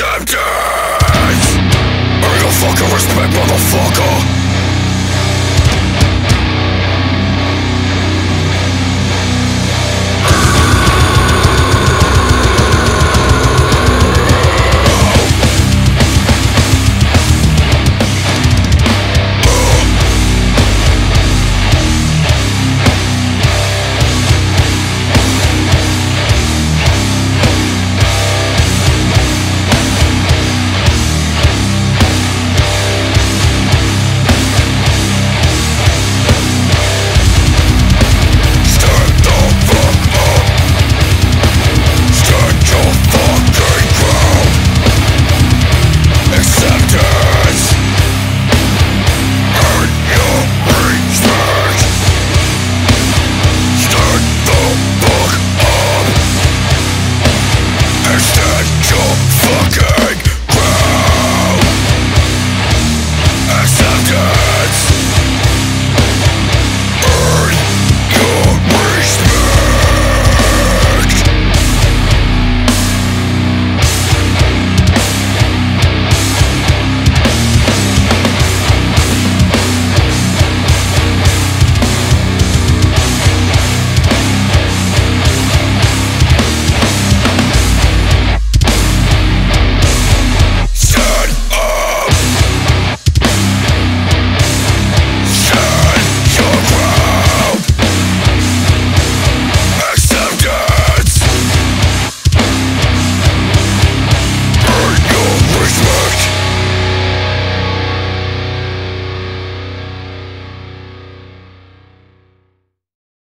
acceptance Are you fucking respect, motherfucker?